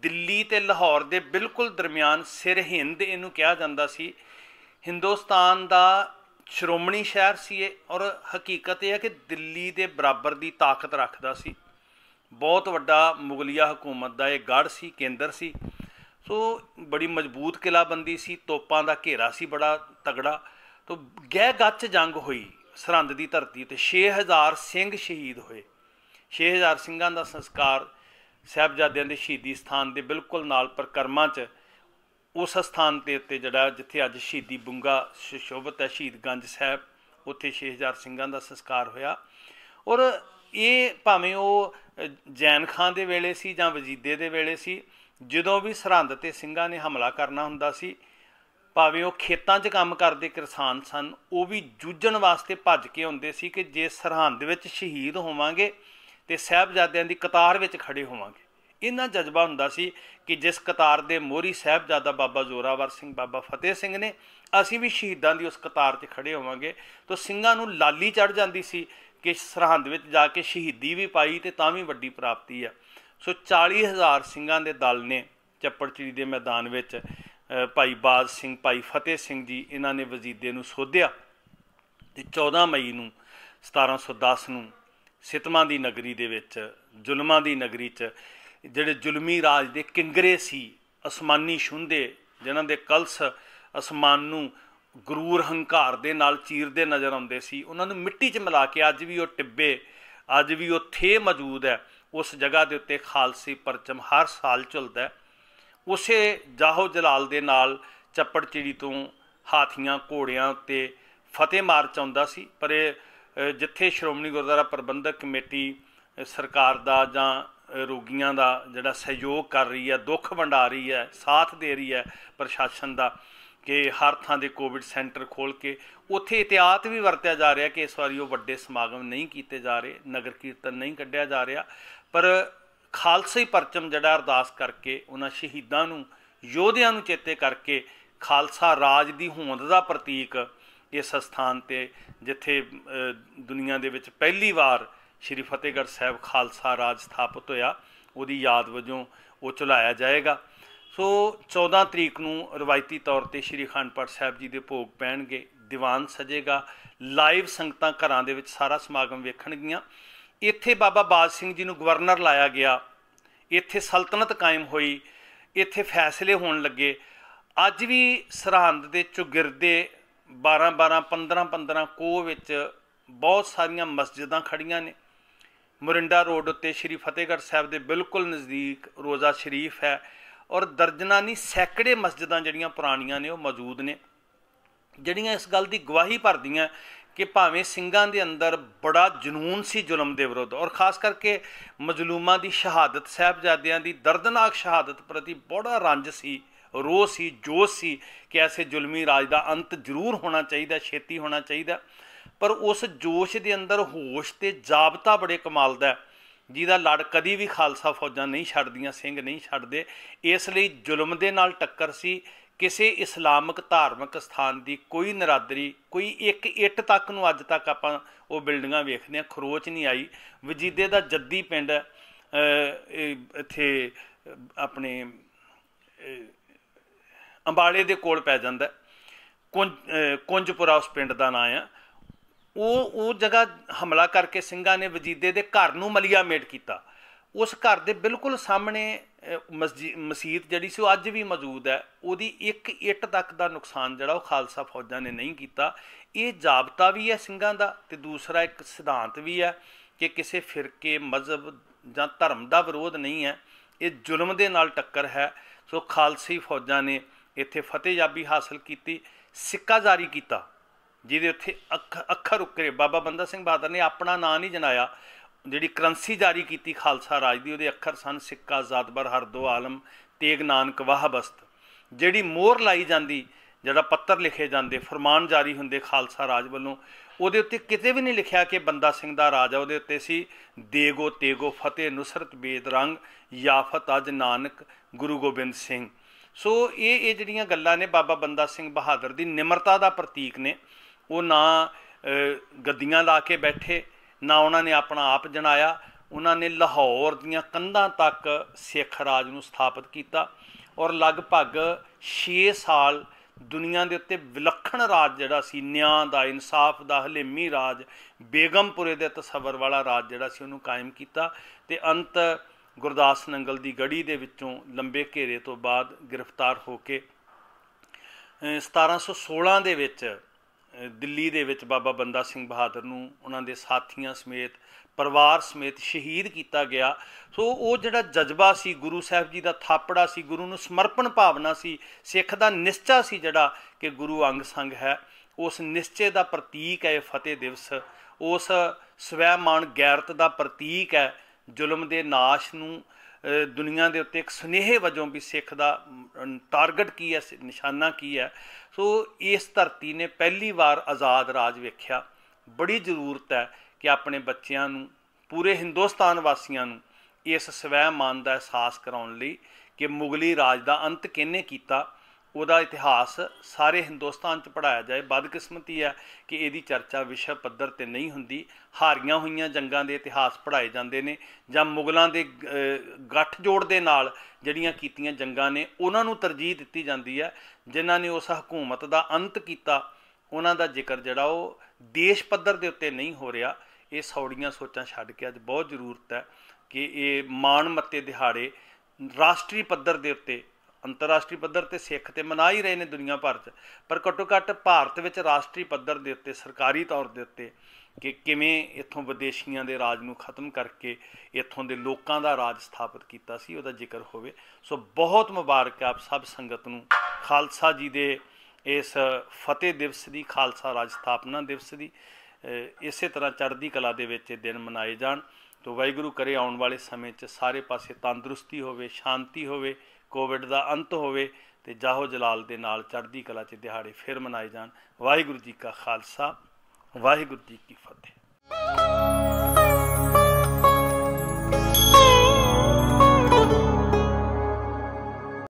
ਦਿੱਲੀ ਤੇ ਲਾਹੌਰ ਦੇ ਬਿਲਕੁਲ ਦਰਮਿਆਨ ਸਿਰ ਹਿੰਦ ਇਹਨੂੰ ਕਿਹਾ ਜਾਂਦਾ ਸੀ। ਹਿੰਦੁਸਤਾਨ ਦਾ ਸ਼੍ਰੋਮਣੀ ਸ਼ਹਿਰ ਸੀ ਇਹ ਔਰ ਹਕੀਕਤ ਇਹ ਹੈ ਕਿ ਦਿੱਲੀ ਦੇ ਬਰਾਬਰ ਦੀ ਤਾਕਤ ਰੱਖਦਾ ਸੀ। ਬਹੁਤ ਵੱਡਾ ਮੁਗਲਿਆ ਹਕੂਮਤ ਦਾ ਇਹ ਗੜ ਸੀ, ਕੇਂਦਰ ਸੀ। ਸੋ ਬੜੀ ਮਜ਼ਬੂਤ ਕਿਲਾਬੰਦੀ ਸੀ, ਤੋਪਾਂ ਦਾ ਘੇਰਾ ਸੀ, ਬੜਾ ਤਗੜਾ। ਤੋਂ ਗਹਿ ਗੱਚ ਜੰਗ ਹੋਈ। ਸਰਹੰਦ ਦੀ ਧਰਤੀ ਤੇ 6000 ਸਿੰਘ ਸ਼ਹੀਦ ਹੋਏ। 6000 ਸਿੰਘਾਂ ਦਾ ਸੰਸਕਾਰ ਸਹਿਬਜ਼ਾਦਿਆਂ ਦੇ ਸ਼ਹੀਦੀ ਸਥਾਨ ਦੇ ਬਿਲਕੁਲ ਨਾਲ ਪਰਕਰਮਾਂ 'ਚ ਉਸ ਸਥਾਨ ਤੇ ਉੱਤੇ ਜਿਹੜਾ ਜਿੱਥੇ ਅੱਜ ਸ਼ਹੀਦੀ ਬੁੰਗਾ ਸ਼ੋਭਤ ਹੈ ਸ਼ਹੀਦਗੰਜ ਸਾਹਿਬ, ਉੱਥੇ 6000 ਸਿੰਘਾਂ ਦਾ ਸੰਸਕਾਰ ਹੋਇਆ। ਔਰ ਇਹ ਭਾਵੇਂ ਉਹ ਜੈਨ ਖਾਨ ਦੇ ਵੇਲੇ ਸੀ ਜਾਂ ਵਜੀਦੇ ਦੇ ਵੇਲੇ ਸੀ, ਜਦੋਂ ਵੀ ਸਰਹੰਦ ਤੇ ਸਿੰਘਾਂ ਨੇ ਹਮਲਾ ਕਰਨਾ ਹੁੰਦਾ ਸੀ ਭਾਵੇਂ ਉਹ ਖੇਤਾਂ 'ਚ ਕੰਮ ਕਰਦੇ ਕਿਸਾਨ ਸਨ, ਉਹ ਵੀ ਜੂਝਣ ਵਾਸਤੇ ਭੱਜ ਕੇ ਆਉਂਦੇ ਸੀ ਕਿ ਜੇ ਸਰਹੰਦ ਵਿੱਚ ਸ਼ਹੀਦ ਹੋਵਾਂਗੇ ਤੇ ਸਹਿਬਜ਼ਾਦਿਆਂ ਦੀ ਕਤਾਰ ਵਿੱਚ ਖੜੇ ਹੋਵਾਂਗੇ। ਇਹਨਾਂ ਜਜ਼ਬਾ ਹੁੰਦਾ ਸੀ ਕਿ ਜਿਸ ਕਤਾਰ ਦੇ ਮੋਹਰੀ ਸਹਿਬਜ਼ਾਦਾ ਬਾਬਾ ਜ਼ੋਰਾਵਰ ਸਿੰਘ, ਬਾਬਾ ਫਤਿਹ ਸਿੰਘ ਨੇ, ਅਸੀਂ ਵੀ ਸ਼ਹੀਦਾਂ ਦੀ ਉਸ ਕਤਾਰ 'ਚ ਖੜੇ ਹੋਵਾਂਗੇ ਤਾਂ ਸਿੰਘਾਂ ਨੂੰ ਲਾਲੀ ਚੜ ਜਾਂਦੀ ਸੀ ਕਿ ਸਰਹੰਦ ਵਿੱਚ ਜਾ ਕੇ ਸ਼ਹੀਦੀ ਵੀ ਪਾਈ ਤੇ ਤਾਂ ਵੀ ਵੱਡੀ ਪ੍ਰਾਪਤੀ ਆ। ਸੋ 40000 ਸਿੰਘਾਂ ਦੇ ਦਲ ਨੇ ਚੱਪੜਚਿੜੀ ਦੇ ਮੈਦਾਨ ਵਿੱਚ ਭਾਈ ਬਾਜ ਸਿੰਘ, ਭਾਈ ਫਤਿਹ ਸਿੰਘ ਜੀ ਇਹਨਾਂ ਨੇ ਵਜ਼ੀਦੇ ਨੂੰ ਸੋਧਿਆ ਤੇ 14 ਮਈ ਨੂੰ 1710 ਨੂੰ ਸਿਤਮਾਂ ਦੀ ਨਗਰੀ ਦੇ ਵਿੱਚ, ਜ਼ੁਲਮਾਂ ਦੀ ਨਗਰੀ 'ਚ ਜਿਹੜੇ ਜ਼ੁਲਮੀ ਰਾਜ ਦੇ ਕਿੰਗਰੇ ਸੀ, ਅਸਮਾਨੀ ਸ਼ੁੰਦੇ ਜਿਨ੍ਹਾਂ ਦੇ ਕਲਸ ਅਸਮਾਨ ਨੂੰ ਗਰੂਰ ਹੰਕਾਰ ਦੇ ਨਾਲ ਚੀਰਦੇ ਨਜ਼ਰ ਆਉਂਦੇ ਸੀ, ਉਹਨਾਂ ਨੂੰ ਮਿੱਟੀ 'ਚ ਮਿਲਾ ਕੇ ਅੱਜ ਵੀ ਉਹ ਟਿੱਬੇ, ਅੱਜ ਵੀ ਉਹ ਥੇ ਮੌਜੂਦ ਹੈ, ਉਸ ਜਗ੍ਹਾ ਦੇ ਉੱਤੇ ਖਾਲਸੀ ਪਰਚਮ ਹਰ ਸਾਲ ਝੁਲਦਾ ਉਸੇ ਜਾਹੋ ਜਲਾਲ ਦੇ ਨਾਲ ਚੱਪੜ ਚਿੜੀ ਤੋਂ ਹਾਥੀਆਂ, ਘੋੜਿਆਂ ਉੱਤੇ ਫਤਿਹ ਮਾਰਚ ਆਉਂਦਾ ਸੀ। ਪਰ ਇਹ ਜਿੱਥੇ ਸ਼੍ਰੋਮਣੀ ਗੁਰਦੁਆਰਾ ਪ੍ਰਬੰਧਕ ਕਮੇਟੀ ਸਰਕਾਰ ਦਾ ਜਾਂ ਰੋਗੀਆਂ ਦਾ ਜਿਹੜਾ ਸਹਿਯੋਗ ਕਰ ਰਹੀ ਹੈ, ਦੁੱਖ ਵੰਡਾ ਰਹੀ ਹੈ, ਸਾਥ ਦੇ ਰਹੀ ਹੈ ਪ੍ਰਸ਼ਾਸਨ ਦਾ ਕਿ ਹਰ ਥਾਂ ਦੇ ਕੋਵਿਡ ਸੈਂਟਰ ਖੋਲ ਕੇ ਉੱਥੇ ਇਤਿਆਤ ਵੀ ਵਰਤਿਆ ਜਾ ਰਿਹਾ ਕਿ ਇਸ ਵਾਰੀ ਉਹ ਵੱਡੇ ਸਮਾਗਮ ਨਹੀਂ ਕੀਤੇ ਜਾ ਰਹੇ, ਨਗਰ ਕੀਰਤਨ ਨਹੀਂ ਕੱਢਿਆ ਜਾ ਰਿਹਾ। ਪਰ ਖਾਲਸੇ ਪਰਚਮ ਜਿਹੜਾ ਅਰਦਾਸ ਕਰਕੇ ਉਹਨਾਂ ਸ਼ਹੀਦਾਂ ਨੂੰ, ਯੋਧਿਆਂ ਨੂੰ ਚੇਤੇ ਕਰਕੇ ਖਾਲਸਾ ਰਾਜ ਦੀ ਹੋਂਦ ਦਾ ਪ੍ਰਤੀਕ ਇਸ ਸਥਾਨ ਤੇ, ਜਿੱਥੇ ਦੁਨੀਆ ਦੇ ਵਿੱਚ ਪਹਿਲੀ ਵਾਰ ਸ੍ਰੀ ਫਤਿਹਗੜ੍ਹ ਸਾਹਿਬ ਖਾਲਸਾ ਰਾਜ ਸਥਾਪਿਤ ਹੋਇਆ, ਉਹਦੀ ਯਾਦ ਵਜੋਂ ਉਹ ਚਲਾਇਆ ਜਾਏਗਾ। ਸੋ 14 ਤਰੀਕ ਨੂੰ ਰਵਾਇਤੀ ਤੌਰ ਤੇ ਸ੍ਰੀ ਅਖੰਡ ਪਾਠ ਸਾਹਿਬ ਜੀ ਦੇ ਭੋਗ ਪੈਣਗੇ, ਦੀਵਾਨ ਸਜੇਗਾ, ਲਾਈਵ ਸੰਗਤਾਂ ਘਰਾਂ ਦੇ ਵਿੱਚ ਸਾਰਾ ਸਮਾਗਮ ਵੇਖਣਗੀਆਂ। ਇੱਥੇ ਬਾਬਾ ਬਾਜ ਸਿੰਘ ਜੀ ਨੂੰ ਗਵਰਨਰ ਲਾਇਆ ਗਿਆ। ਇੱਥੇ ਸਲਤਨਤ ਕਾਇਮ ਹੋਈ। ਇੱਥੇ ਫੈਸਲੇ ਹੋਣ ਲੱਗੇ। ਅੱਜ ਵੀ ਸਰਹੰਦ ਦੇ ਚੁਗਿਰਦੇ 12 12 15 15 ਕੋਹ ਵਿੱਚ ਬਹੁਤ ਸਾਰੀਆਂ ਮਸਜਿਦਾਂ ਖੜੀਆਂ ਨੇ। ਮੁਰਿੰਡਾ ਰੋਡ ਉੱਤੇ ਸ਼੍ਰੀ ਫਤਿਹਗੜ੍ਹ ਸਾਹਿਬ ਦੇ ਬਿਲਕੁਲ ਨਜ਼ਦੀਕ ਰੋਜ਼ਾ ਸ਼ਰੀਫ ਹੈ ਔਰ ਦਰਜਨਾਂ ਨਹੀਂ ਸੈਂਕੜੇ ਮਸਜਿਦਾਂ ਜਿਹੜੀਆਂ ਪੁਰਾਣੀਆਂ ਨੇ ਉਹ ਮੌਜੂਦ ਨੇ। ਜਿਹੜੀਆਂ ਇਸ ਗੱਲ ਦੀ ਗਵਾਹੀ ਭਰਦੀਆਂ ਕਿ ਭਾਵੇਂ ਸਿੰਘਾਂ ਦੇ ਅੰਦਰ ਬੜਾ ਜਨੂਨ ਸੀ ਜ਼ੁਲਮ ਦੇ ਵਿਰੁੱਧ, ਔਰ ਖਾਸ ਕਰਕੇ ਮਜਲੂਮਾਂ ਦੀ ਸ਼ਹਾਦਤ, ਸਾਹਿਬਜ਼ਾਦਿਆਂ ਦੀ ਦਰਦਨਾਕ ਸ਼ਹਾਦਤ ਪ੍ਰਤੀ ਬੜਾ ਰੰਜ ਸੀ, ਰੋਹ ਸੀ, ਜੋਸ਼ ਸੀ ਕਿ ਐਸੇ ਜ਼ੁਲਮੀ ਰਾਜ ਦਾ ਅੰਤ ਜ਼ਰੂਰ ਹੋਣਾ ਚਾਹੀਦਾ, ਛੇਤੀ ਹੋਣਾ ਚਾਹੀਦਾ। ਪਰ ਉਸ ਜੋਸ਼ ਦੇ ਅੰਦਰ ਹੋਸ਼ ਤੇ ਜਾਬਤਾ ਬੜੇ ਕਮਾਲ ਦਾ ਜਿਹਦਾ ਲੜ ਕਦੀ ਵੀ ਖਾਲਸਾ ਫੌਜਾਂ ਨਹੀਂ ਛੱਡਦੀਆਂ, ਸਿੰਘ ਨਹੀਂ ਛੱਡਦੇ। ਇਸ ਲਈ ਜ਼ੁਲਮ ਦੇ ਨਾਲ ਟੱਕਰ ਸੀ ਕਿਸੇ ਇਸਲਾਮਿਕ ਧਾਰਮਿਕ ਸਥਾਨ ਦੀ ਕੋਈ ਨਰਾਦਰੀ, ਕੋਈ ਇੱਕ ਇੱਟ ਤੱਕ ਨੂੰ ਅੱਜ ਤੱਕ ਆਪਾਂ ਉਹ ਬਿਲਡਿੰਗਾਂ ਵੇਖਦੇ ਆ ਖਰੋਚ ਨਹੀਂ ਆਈ। ਵਜੀਦੇ ਦਾ ਜੱਦੀ ਪਿੰਡ ਇੱਥੇ ਆਪਣੇ ਅੰਬਾਲੇ ਦੇ ਕੋਲ ਪੈ ਜਾਂਦਾ ਕੁੰਜਪੁਰਾ ਉਸ ਪਿੰਡ ਦਾ ਨਾਂ ਆ। ਉਹ ਉਹ ਜਗ੍ਹਾ ਹਮਲਾ ਕਰਕੇ ਸਿੰਘਾਂ ਨੇ ਵਜੀਦੇ ਦੇ ਘਰ ਨੂੰ ਮਲੀਆ ਮੇਟ ਕੀਤਾ। ਉਸ ਘਰ ਦੇ ਬਿਲਕੁਲ ਸਾਹਮਣੇ ਮਸਜਿਦ ਜਿਹੜੀ ਸੀ ਉਹ ਅੱਜ ਵੀ ਮੌਜੂਦ ਹੈ। ਉਹਦੀ ਇੱਕ ਇੱਟ ਤੱਕ ਦਾ ਨੁਕਸਾਨ ਜਿਹੜਾ ਉਹ ਖਾਲਸਾ ਫੌਜਾਂ ਨੇ ਨਹੀਂ ਕੀਤਾ। ਇਹ ਜਾਬਤਾ ਵੀ ਹੈ ਸਿੰਘਾਂ ਦਾ ਤੇ ਦੂਸਰਾ ਇੱਕ ਸਿਧਾਂਤ ਵੀ ਹੈ ਕਿ ਕਿਸੇ ਫਿਰਕੇ, ਮਜ਼ਹਬ ਜਾਂ ਧਰਮ ਦਾ ਵਿਰੋਧ ਨਹੀਂ ਹੈ। ਇਹ ਜ਼ੁਲਮ ਦੇ ਨਾਲ ਟੱਕਰ ਹੈ। ਸੋ ਖਾਲਸੀ ਫੌਜਾਂ ਨੇ ਇੱਥੇ ਫਤਿਹਯਾਬੀ ਹਾਸਲ ਕੀਤੀ, ਸਿੱਕਾ ਜਾਰੀ ਕੀਤਾ, ਜਿਹਦੇ ਉੱਤੇ ਅੱਖਰ ਉੱਕਰੇ। ਬਾਬਾ ਬੰਦਾ ਸਿੰਘ ਬਹਾਦਰ ਨੇ ਆਪਣਾ ਨਾਂ ਨਹੀਂ ਜਨਾਇਆ। ਜਿਹੜੀ ਕਰੰਸੀ ਜਾਰੀ ਕੀਤੀ ਖਾਲਸਾ ਰਾਜ ਦੀ, ਉਹਦੇ ਅੱਖਰ ਸਨ ਸਿੱਕਾ, ਜ਼ਾਤਬਰ ਹਰਦੋ ਆਲਮ, ਤੇਗ ਨਾਨਕ, ਵਾਹ ਬਸਤ। ਜਿਹੜੀ ਮੋਹਰ ਲਾਈ ਜਾਂਦੀ, ਜਿਹੜਾ ਪੱਤਰ ਲਿਖੇ ਜਾਂਦੇ, ਫਰਮਾਨ ਜਾਰੀ ਹੁੰਦੇ ਖਾਲਸਾ ਰਾਜ ਵੱਲੋਂ, ਉਹਦੇ ਉੱਤੇ ਕਿਤੇ ਵੀ ਨਹੀਂ ਲਿਖਿਆ ਕਿ ਬੰਦਾ ਸਿੰਘ ਦਾ ਰਾਜ ਹੈ ਉਹਦੇ ਉੱਤੇ ਸੀ, ਦੇਗੋ ਤੇਗੋ ਫਤਿਹ, ਨੁਸਰਤ ਬੇਦ ਰੰਗ, ਯਾਫਤ ਅਜ ਨਾਨਕ, ਗੁਰੂ ਗੋਬਿੰਦ ਸਿੰਘ। ਸੋ ਇਹ ਇਹ ਜਿਹੜੀਆਂ ਗੱਲਾਂ ਨੇ ਬਾਬਾ ਬੰਦਾ ਸਿੰਘ ਬਹਾਦਰ ਦੀ ਨਿਮਰਤਾ ਦਾ ਪ੍ਰਤੀਕ ਨੇ, ਉਹ ਨਾ ਗੱਦੀਆਂ ਲਾ ਕੇ ਬੈਠੇ ਨਾ ਉਹਨਾਂ ਨੇ ਆਪਣਾ ਆਪ ਜਣਾਇਆ, ਉਹਨਾਂ ਨੇ ਲਾਹੌਰ ਦੀਆਂ ਕੰਧਾਂ ਤੱਕ ਸਿੱਖ ਰਾਜ ਨੂੰ ਸਥਾਪਿਤ ਕੀਤਾ ਔਰ ਲਗਭਗ 6 ਸਾਲ ਦੁਨੀਆ ਦੇ ਉੱਤੇ ਵਿਲੱਖਣ ਰਾਜ ਜਿਹੜਾ ਸੀ, ਨਿਆਂ ਦਾ, ਇਨਸਾਫ ਦਾ, ਹਲੇਮੀ ਰਾਜ, ਬੇਗਮਪੁਰੇ ਦੇ ਤਸਵਰ ਵਾਲਾ ਰਾਜ ਜਿਹੜਾ ਸੀ ਉਹਨੂੰ ਕਾਇਮ ਕੀਤਾ ਤੇ ਅੰਤ ਗੁਰਦਾਸ ਨੰਗਲ ਦੀ ਗੜੀ ਦੇ ਵਿੱਚੋਂ ਲੰਬੇ ਘੇਰੇ ਤੋਂ ਬਾਅਦ ਗ੍ਰਿਫਤਾਰ ਹੋ ਕੇ 1716 ਦੇ ਵਿੱਚ ਦਿੱਲੀ ਦੇ ਵਿੱਚ ਬਾਬਾ ਬੰਦਾ ਸਿੰਘ ਬਹਾਦਰ ਨੂੰ ਉਹਨਾਂ ਦੇ ਸਾਥੀਆਂ ਸਮੇਤ, ਪਰਿਵਾਰ ਸਮੇਤ ਸ਼ਹੀਦ ਕੀਤਾ ਗਿਆ। ਸੋ ਉਹ ਜਿਹੜਾ ਜਜ਼ਬਾ ਸੀ, ਗੁਰੂ ਸਾਹਿਬ ਜੀ ਦਾ ਥਾਪੜਾ ਸੀ, ਗੁਰੂ ਨੂੰ ਸਮਰਪਣ ਭਾਵਨਾ ਸੀ, ਸਿੱਖ ਦਾ ਨਿਸ਼ਚਾ ਸੀ ਜਿਹੜਾ ਕਿ ਗੁਰੂ ਅੰਗ ਸੰਗ ਹੈ, ਉਸ ਨਿਸ਼ਚੇ ਦਾ ਪ੍ਰਤੀਕ ਹੈ ਫਤਿਹ ਦਿਵਸ। ਉਸ ਸਵੈਮਾਨ ਗੈਰਤ ਦਾ ਪ੍ਰਤੀਕ ਹੈ, ਜ਼ੁਲਮ ਦੇ ਨਾਸ਼ ਨੂੰ ਦੁਨੀਆ ਦੇ ਉੱਤੇ ਇੱਕ ਸੁਨੇਹੇ ਵਜੋਂ ਵੀ ਸਿੱਖ ਦਾ ਟਾਰਗੇਟ ਕੀ ਹੈ, ਨਿਸ਼ਾਨਾ ਕੀ ਹੈ। ਸੋ ਇਸ ਧਰਤੀ ਨੇ ਪਹਿਲੀ ਵਾਰ ਆਜ਼ਾਦ ਰਾਜ ਵੇਖਿਆ। ਬੜੀ ਜ਼ਰੂਰਤ ਹੈ ਕਿ ਆਪਣੇ ਬੱਚਿਆਂ ਨੂੰ, ਪੂਰੇ ਹਿੰਦੁਸਤਾਨ ਵਾਸੀਆਂ ਨੂੰ ਇਸ ਸਵੈ ਮਾਨ ਦਾ ਅਹਿਸਾਸ ਕਰਾਉਣ ਲਈ ਕਿ ਮੁਗਲੀ ਰਾਜ ਦਾ ਅੰਤ ਕਿਹਨੇ ਕੀਤਾ ਉਹਦਾ ਇਤਿਹਾਸ ਸਾਰੇ ਹਿੰਦੁਸਤਾਨ 'ਚ ਪੜਾਇਆ ਜਾਏ। ਬਦਕਿਸਮਤੀ ਹੈ ਕਿ ਇਹਦੀ ਚਰਚਾ ਵਿਸ਼ਵ ਪੱਧਰ ਤੇ ਨਹੀਂ ਹੁੰਦੀ। ਹਾਰੀਆਂ ਹੋਈਆਂ ਜੰਗਾਂ ਦੇ ਇਤਿਹਾਸ ਪੜਾਏ ਜਾਂਦੇ ਨੇ ਜਾਂ ਮੁਗਲਾਂ ਦੇ ਗੱਠ ਜੋੜ ਦੇ ਨਾਲ ਜਿਹੜੀਆਂ ਕੀਤੀਆਂ ਜੰਗਾਂ ਨੇ, ਉਹਨਾਂ ਨੂੰ ਤਰਜੀਹ ਦਿੱਤੀ ਜਾਂਦੀ ਹੈ, ਜਿਨ੍ਹਾਂ ਨੇ ਉਸ ਹਕੂਮਤ ਦਾ ਅੰਤ ਕੀਤਾ। ਉਹਨਾਂ ਦਾ ਜ਼ਿਕਰ ਜਿਹੜਾ ਉਹ ਦੇਸ਼ ਪੱਧਰ ਦੇ ਉੱਤੇ ਨਹੀਂ ਹੋ ਰਿਹਾ। ਇਹ ਸੌੜੀਆਂ ਸੋਚਾਂ ਛੱਡ ਕੇ ਅੱਜ ਬਹੁਤ ਜ਼ਰੂਰਤ ਹੈ ਕਿ ਇਹ ਮਾਣ ਮੱਤੇ ਦਿਹਾੜੇ ਰਾਸ਼ਟਰੀ ਪੱਧਰ ਦੇ ਉੱਤੇ ਅੰਤਰਰਾਸ਼ਟਰੀ ਪੱਧਰ ਤੇ ਸਿੱਖ ਤੇ ਮਨਾ ਹੀ ਰਹੇ ਨੇ ਦੁਨੀਆ ਭਰ 'ਚ। ਪਰ ਘੱਟੋ ਘੱਟ ਭਾਰਤ ਵਿੱਚ ਰਾਸ਼ਟਰੀ ਪੱਧਰ ਦੇ ਉੱਤੇ, ਸਰਕਾਰੀ ਤੌਰ ਦੇ ਉੱਤੇ ਕਿ ਕਿਵੇਂ ਇੱਥੋਂ ਵਿਦੇਸ਼ੀਆਂ ਦੇ ਰਾਜ ਨੂੰ ਖਤਮ ਕਰਕੇ ਇੱਥੋਂ ਦੇ ਲੋਕਾਂ ਦਾ ਰਾਜ ਸਥਾਪਿਤ ਕੀਤਾ ਸੀ, ਉਹਦਾ ਜ਼ਿਕਰ ਹੋਵੇ। ਸੋ ਬਹੁਤ ਮੁਬਾਰਕ ਆਪ ਸਭ ਸੰਗਤ ਨੂੰ। ਖਾਲਸਾ ਜੀ ਦੇ ਇਸ ਫਤਿਹ ਦਿਵਸ ਦੀ, ਖਾਲਸਾ ਰਾਜ ਸਥਾਪਨਾ ਦਿਵਸ ਦੀ। ਇਸੇ ਤਰ੍ਹਾਂ ਚੜ੍ਹਦੀ ਕਲਾ ਦੇ ਵਿੱਚ ਇਹ ਦਿਨ ਮਨਾਏ ਜਾਣ। ਤੋਂ ਵਾਹਿਗੁਰੂ ਕਰੇ ਆਉਣ ਵਾਲੇ ਸਮੇਂ 'ਚ ਸਾਰੇ ਪਾਸੇ ਤੰਦਰੁਸਤੀ ਹੋਵੇ, ਸ਼ਾਂਤੀ ਹੋਵੇ। ਕੋਵਿਡ ਦਾ ਅੰਤ ਹੋਵੇ ਤੇ ਜਾਹੋ ਜਲਾਲ ਦੇ ਨਾਲ ਚੜ੍ਹਦੀ ਕਲਾ 'ਚ ਦਿਹਾੜੇ ਫਿਰ ਮਨਾਏ ਜਾਣ। ਵਾਹਿਗੁਰੂ ਜੀ ਕਾ ਖਾਲਸਾ, ਵਾਹਿਗੁਰੂ ਜੀ ਕੀ ਫਤਿਹ।